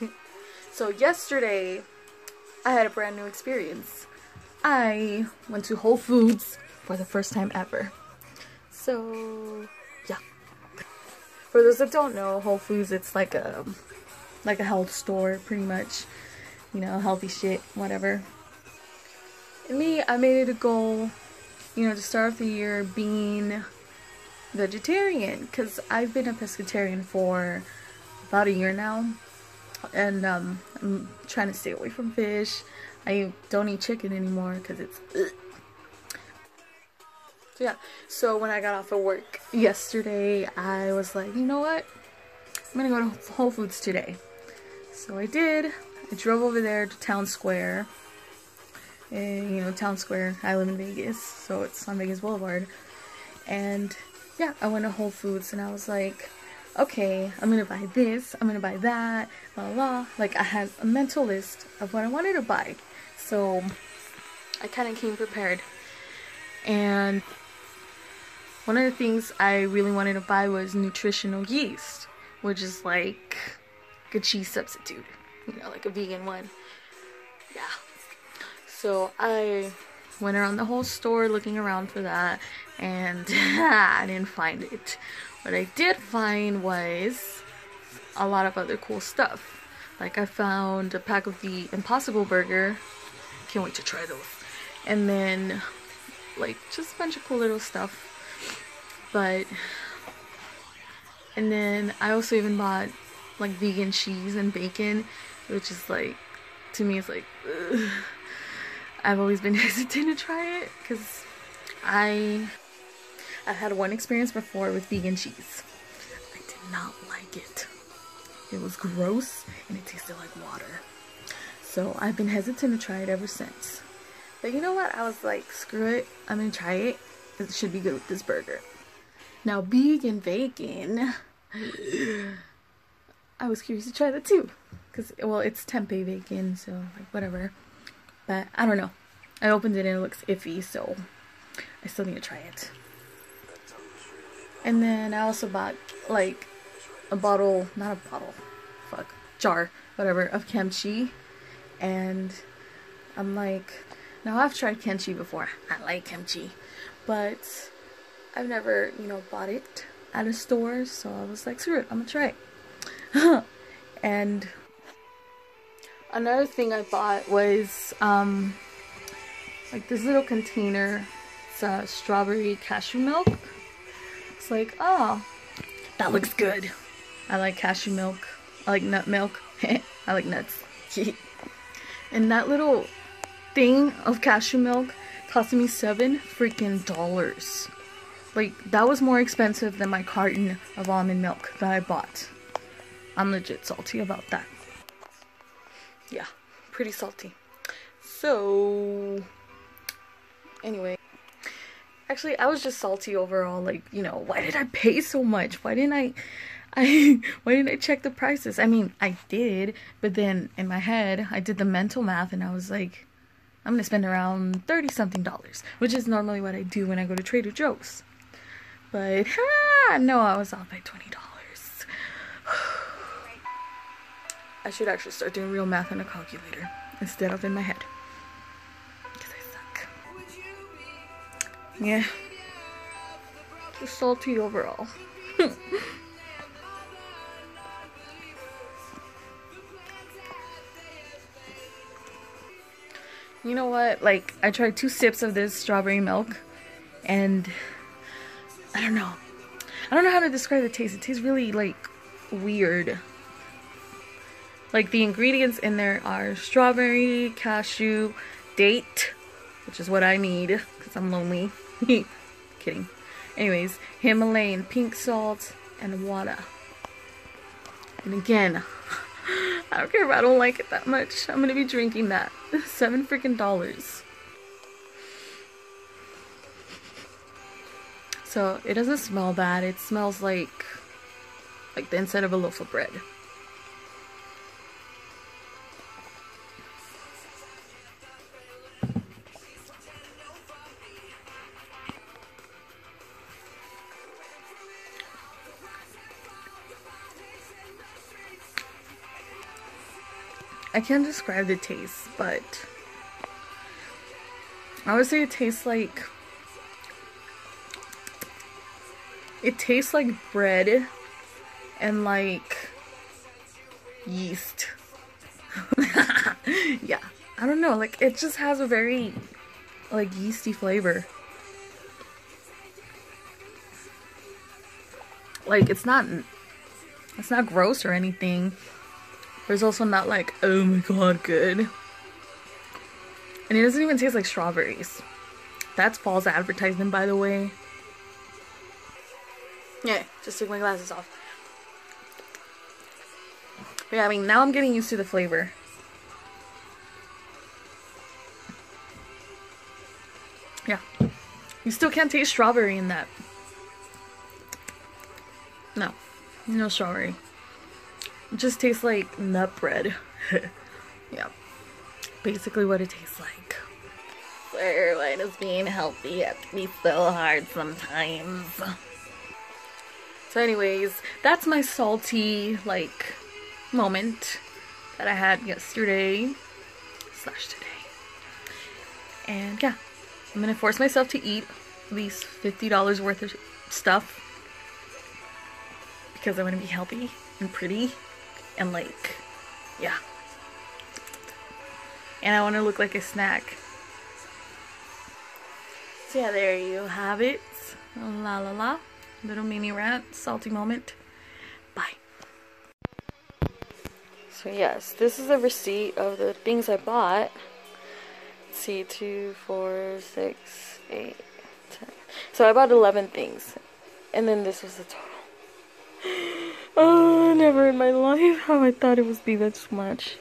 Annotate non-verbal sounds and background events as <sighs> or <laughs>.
<laughs> so yesterday, I had a brand new experience. I went to Whole Foods for the first time ever. So, yeah. For those that don't know, Whole Foods, it's like a, like a health store, pretty much. You know, healthy shit, whatever. And me, I made it a goal, you know, to start off the year being vegetarian. Because I've been a pescatarian for about a year now. And um, I'm trying to stay away from fish. I don't eat chicken anymore because it's... Ugh. So yeah, so when I got off of work yesterday, I was like, you know what? I'm gonna go to Whole Foods today. So I did. I drove over there to Town Square. And, you know, Town Square, I live in Vegas, so it's on Vegas Boulevard. And yeah, I went to Whole Foods and I was like, okay, I'm gonna buy this, I'm gonna buy that, blah blah. Like I had a mental list of what I wanted to buy. So I kind of came prepared. And one of the things I really wanted to buy was nutritional yeast, which is like a cheese substitute, you know, like a vegan one. Yeah. So I went around the whole store looking around for that and <laughs> I didn't find it. What I did find was a lot of other cool stuff. Like I found a pack of the Impossible Burger. Can't wait to try those. And then like just a bunch of cool little stuff. But and then I also even bought like vegan cheese and bacon, which is like to me it's like ugh. I've always been <laughs> hesitant to try it because I I had one experience before with vegan cheese. I did not like it. It was gross and it tasted like water. So I've been hesitant to try it ever since. But you know what? I was like, screw it. I'm gonna try it. It should be good with this burger. Now, vegan bacon. I was curious to try that too. Because, well, it's tempeh bacon, so, like, whatever. But, I don't know. I opened it and it looks iffy, so I still need to try it. And then I also bought like a bottle, not a bottle, fuck, jar, whatever, of kimchi. And I'm like, now I've tried kimchi before. I like kimchi. But I've never, you know, bought it at a store. So I was like, screw it, I'm gonna try it. <laughs> and another thing I bought was um, like this little container. It's a strawberry cashew milk it's like, oh, that looks good. I like cashew milk. I like nut milk. <laughs> I like nuts. <laughs> and that little thing of cashew milk cost me seven freaking dollars. Like, that was more expensive than my carton of almond milk that I bought. I'm legit salty about that. Yeah, pretty salty. So, anyway. Actually, I was just salty overall. Like, you know, why did I pay so much? Why didn't I, <laughs> I, why didn't I check the prices? I mean, I did, but then in my head, I did the mental math and I was like, I'm gonna spend around 30 something dollars, which is normally what I do when I go to Trader Joe's. But, <laughs> ah, no, I was off by $20. <sighs> I should actually start doing real math on a calculator instead of in my head. Yeah. Just salty overall. <laughs> you know what? Like, I tried two sips of this strawberry milk, and I don't know. I don't know how to describe the taste. It tastes really, like, weird. Like, the ingredients in there are strawberry, cashew, date, which is what I need, because I'm lonely. <laughs> Kidding. Anyways, Himalayan pink salt and water. And again, <laughs> I don't care if I don't like it that much. I'm gonna be drinking that. <laughs> Seven freaking dollars. So it doesn't smell bad. It smells like like the inside of a loaf of bread. I can't describe the taste, but I would say it tastes like it tastes like bread and like yeast. <laughs> yeah, I don't know, like it just has a very like yeasty flavor. Like it's not it's not gross or anything. It's also not like, oh my god, good. And it doesn't even taste like strawberries. That's false advertisement, by the way. Yeah, just took my glasses off. But yeah, I mean, now I'm getting used to the flavor. Yeah. You still can't taste strawberry in that. No. No strawberry. It just tastes like nut bread. <laughs> yeah. Basically what it tastes like. Where why does being healthy have to be so hard sometimes? So anyways, that's my salty, like, moment that I had yesterday slash today. And yeah, I'm gonna force myself to eat at least $50 worth of stuff because I want to be healthy and pretty and like, yeah. And I want to look like a snack. So yeah, there you have it. La la la. Little mini rant, salty moment. Bye. So yes, this is a receipt of the things I bought. See, two, four, six, eight, ten. So I bought 11 things. And then this was the total. Oh, never in my life have I thought it would be that much.